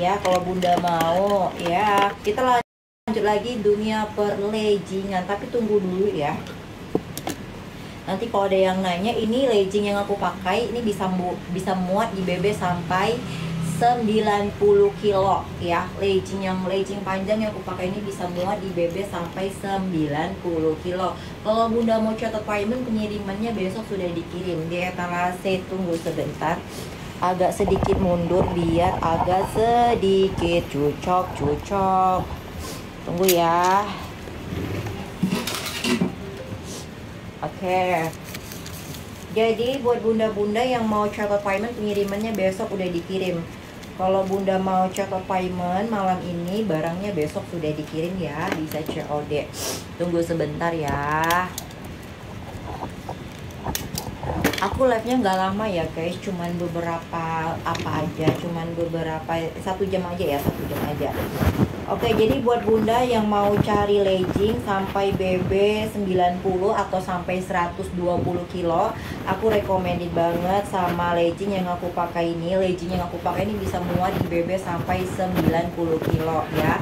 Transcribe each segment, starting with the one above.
ya kalau bunda mau ya. Kita lanjut lagi dunia perlegingan tapi tunggu dulu ya. Nanti kalau ada yang nanya ini legging yang aku pakai ini bisa bisa muat di BB sampai 90 kilo ya. Legging yang legging panjang yang aku pakai ini bisa muat di BB sampai 90 kilo. Kalau bunda mau catat payment pengirimannya besok sudah dikirim. Di etalase tunggu sebentar agak sedikit mundur biar agak sedikit. Cucok cucok. Tunggu ya. Oke. Jadi buat bunda-bunda yang mau catat payment pengirimannya besok udah dikirim. Kalau bunda mau catat payment malam ini barangnya besok sudah dikirim ya. Bisa COD tunggu sebentar ya aku live nya nggak lama ya guys. Cuman beberapa apa aja cuman beberapa satu jam aja ya satu jam aja. Oke jadi buat bunda yang mau cari legging sampai BB 90 atau sampai 120 kilo aku recommended banget sama legging yang aku pakai ini. Legging yang aku pakai ini bisa muat di BB sampai 90 kilo ya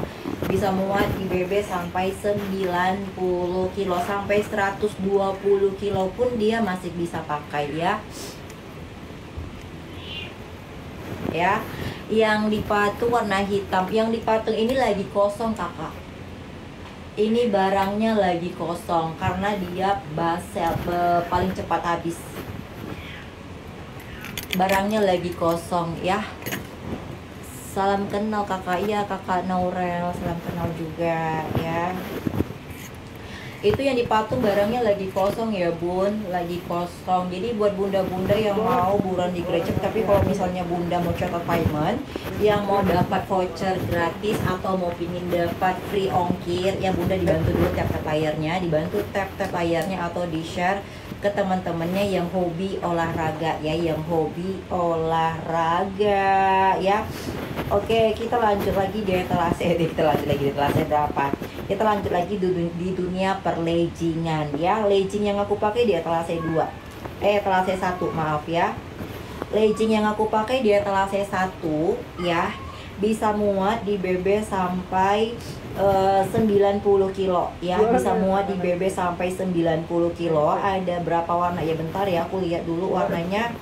bisa muat di BB sampai 90 kilo sampai 120 kilo pun dia masih bisa pakai ya. Ya yang dipatung warna hitam yang dipatung ini lagi kosong kakak. Ini barangnya lagi kosong karena dia basel paling cepat habis. Barangnya lagi kosong ya salam kenal kakak iya kakak Naurel salam kenal juga ya. Itu yang dipatung barangnya lagi kosong ya bun. Lagi kosong. Jadi buat bunda-bunda yang mau buruan di gereja tapi kalau misalnya bunda mau catat payment yang mau dapat voucher gratis atau mau pingin dapat free ongkir ya bunda dibantu dulu tap-tap layarnya dibantu tap-tap layarnya atau di share ke teman-temannya yang hobi olahraga. Ya yang hobi olahraga ya. Oke kita lanjut lagi di etalase kita lanjut lagi di etalase berapa? Kita lanjut lagi di, dunia perlegingan ya. Legging yang aku pakai di etalase 2 eh etalase 1 maaf ya. Legging yang aku pakai di etalase 1 ya bisa muat di BB sampai uh, 90 kilo. Ya bisa muat di BB sampai 90 kilo. Ada berapa warna? Ya bentar ya aku lihat dulu warnanya.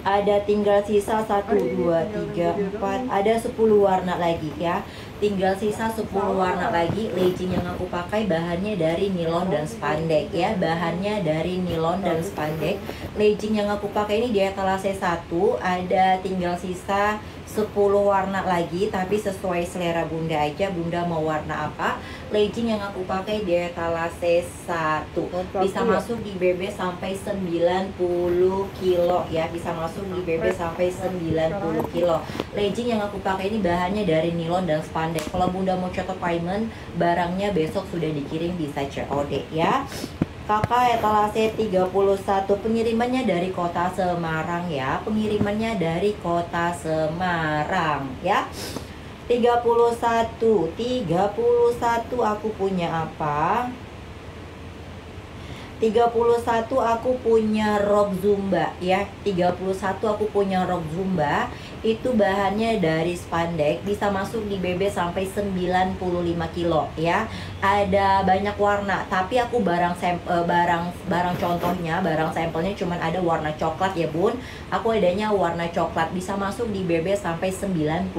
Ada tinggal sisa 1 2 3 4 ada 10 warna lagi ya. Tinggal sisa 10 warna lagi. Legging yang aku pakai bahannya dari nilon dan spandek ya. Bahannya dari nilon dan spandek. Legging yang aku pakai ini di etalase 1 ada tinggal sisa 10 warna lagi tapi sesuai selera bunda aja. Bunda mau warna apa? Legging yang aku pakai di etalase 1 bisa masuk di BB sampai 90 kilo ya. Bisa masuk di BB sampai 90 kilo. Legging yang aku pakai ini bahannya dari nilon dan spandek kalau bunda mau catat payment barangnya besok sudah dikirim bisa COD ya Kakak etalase 31 pengirimannya dari kota Semarang ya. Pengirimannya dari kota Semarang ya. 31 31 aku punya apa? 31 aku punya rok zumba ya. 31 aku punya rok zumba itu bahannya dari spandek bisa masuk di BB sampai 95 kilo ya. Ada banyak warna tapi aku barang sampel barang barang contohnya barang sampelnya cuman ada warna coklat ya bun. Aku adanya warna coklat bisa masuk di BB sampai 95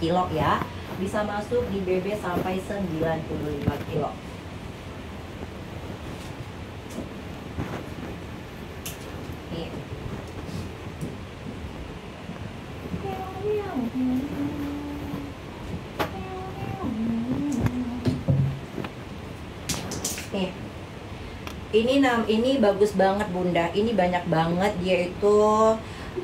kilo ya. Bisa masuk di BB sampai 95 kilo Nih. Ini ini bagus banget Bunda. Ini banyak banget dia itu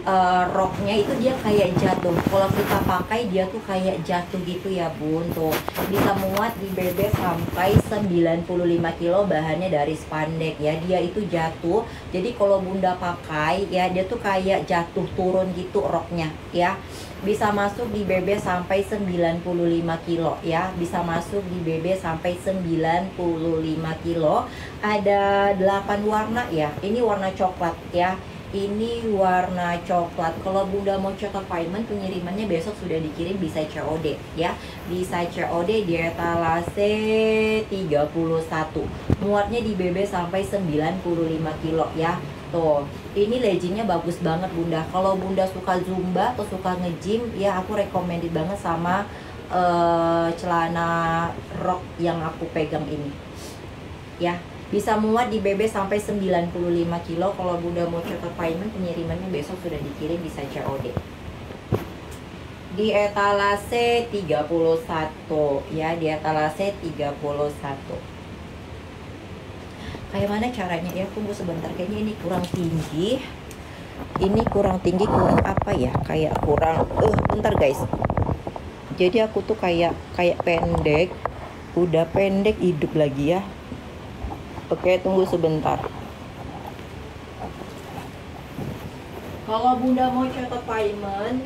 uh, roknya itu dia kayak jatuh. Kalau kita pakai dia tuh kayak jatuh gitu ya Bun. Tuh bisa muat di BB sampai 95 kilo bahannya dari spandek ya. Dia itu jatuh. Jadi kalau Bunda pakai ya dia tuh kayak jatuh turun gitu roknya ya bisa masuk di BB sampai 95 kilo ya bisa masuk di BB sampai 95 kilo ada 8 warna ya ini warna coklat ya ini warna coklat. Kalau bunda mau coklat payment pengirimannya besok sudah dikirim bisa COD ya. Bisa COD di etalase 31 muatnya di BB sampai 95 kilo ya. Tuh ini leggingnya bagus banget bunda. Kalau bunda suka zumba atau suka nge-gym ya aku recommended banget sama uh, celana rok yang aku pegang ini ya bisa muat di BB sampai 95 kilo. Kalau bunda mau cetak payment pengirimannya besok sudah dikirim bisa COD di etalase 31 ya di etalase 31 kayak mana caranya? Ya tunggu sebentar. Kayaknya ini kurang tinggi. Ini kurang tinggi kurang apa ya? Kayak kurang uh, bentar guys. Jadi aku tuh kayak kayak pendek. Udah pendek hidup lagi ya Oke, tunggu sebentar. Kalau Bunda mau catat payment,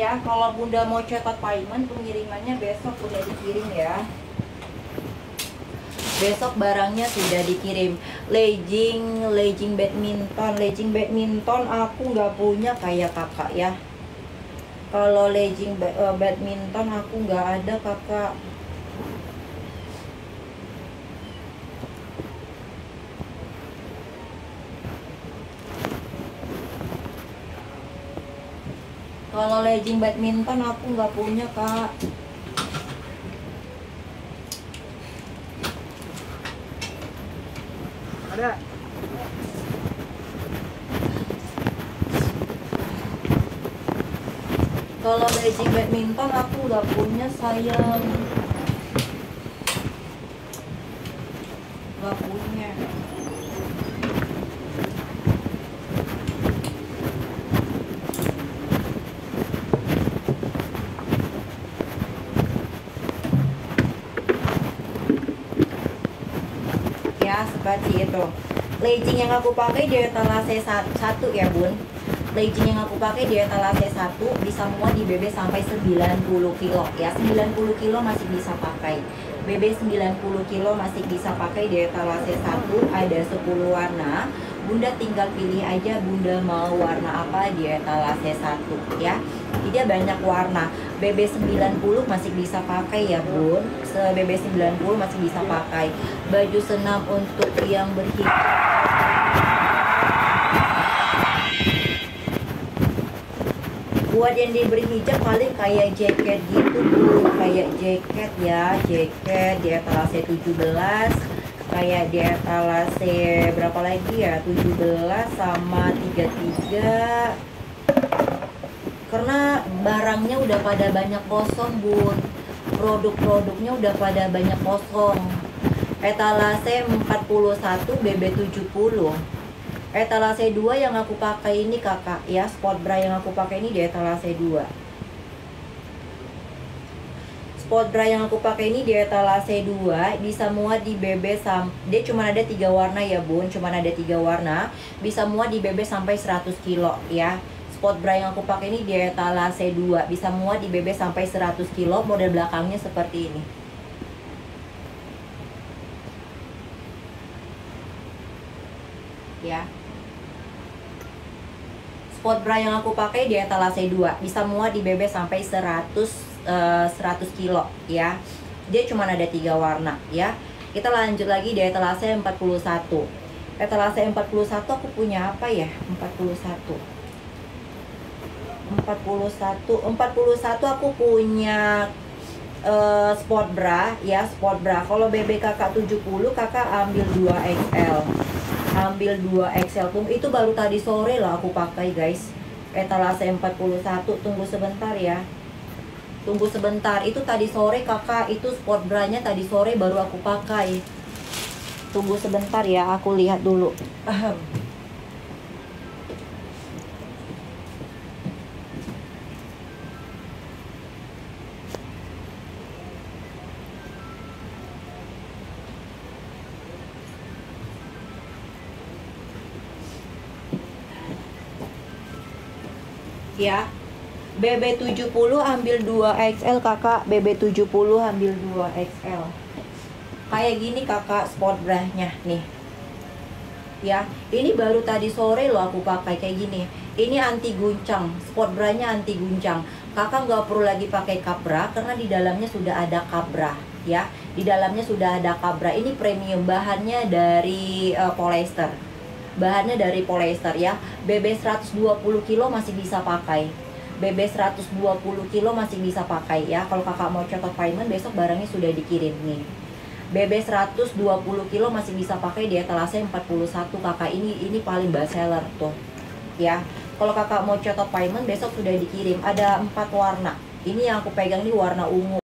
ya kalau bunda mau cetak payment pengirimannya besok udah dikirim ya besok barangnya sudah dikirim legging legging badminton. Legging badminton aku nggak punya kayak kakak ya. Kalau legging eh, badminton aku nggak ada kakak. Kalau legging badminton aku nggak punya kak ada. Kalau baju badminton aku nggak punya sayang. Nggak punya seperti itu legging yang aku pakai di etalase satu ya bun. Legging yang aku pakai di etalase satu bisa muat di BB sampai 90 kilo. Ya 90 kilo masih bisa pakai. BB 90 kilo masih bisa pakai di etalase satu ada 10 warna Bunda tinggal pilih aja Bunda mau warna apa di etalase satu ya. Jadi banyak warna. BB 90 masih bisa pakai ya bun BB 90 masih bisa pakai. Baju senam untuk yang berhijab buat yang diberi hijab paling kayak jaket gitu bu. Kayak jaket ya jaket di etalase 17 kayak di etalase berapa lagi ya? 17 sama 33 karena barangnya udah pada banyak kosong bun. Produk-produknya udah pada banyak kosong. Etalase 41 BB 70 etalase 2 yang aku pakai ini kakak ya sport bra yang aku pakai ini di etalase 2 spot bra yang aku pakai ini di etalase 2 bisa muat di BB sam dia cuma ada tiga warna ya bun. Cuma ada tiga warna bisa muat di BB sampai 100 kilo ya. Spot bra yang aku pakai ini di etalase 2 bisa muat di BB sampai 100 kilo model belakangnya seperti ini. Ya. Spot bra yang aku pakai di etalase 2 bisa muat di BB sampai 100 uh, eh, 100 kilo ya. Dia cuma ada tiga warna ya. Kita lanjut lagi di etalase 41 etalase 41 aku punya apa ya? 41 41 41 aku punya uh, sport bra ya sport bra. Kalau BB kakak 70 kakak ambil 2 XL ambil 2 XL tunggu itu baru tadi sore lah aku pakai guys. Etalase 41 tunggu sebentar ya tunggu sebentar. Itu tadi sore kakak. Itu sport bra-nya tadi sore baru aku pakai. Tunggu sebentar ya aku lihat dulu. Ya BB70 ambil 2 XL kakak. BB70 ambil 2 XL kayak gini kakak sport brahnya nih. Ya ini baru tadi sore loh aku pakai kayak gini. Ini anti guncang sport branya anti guncang. Kakak nggak perlu lagi pakai kabra karena di dalamnya sudah ada kabra ya. Di dalamnya sudah ada kabra ini premium bahannya dari uh, polyester. Bahannya dari polyester ya. BB 120 kilo masih bisa pakai BB 120 kilo masih bisa pakai ya. Kalau kakak mau cetot payment besok barangnya sudah dikirim nih BB 120 kilo masih bisa pakai di etalase 41 kakak ini ini paling best seller tuh ya. Kalau kakak mau cetok payment besok sudah dikirim. Ada empat warna. Ini yang aku pegang ini warna ungu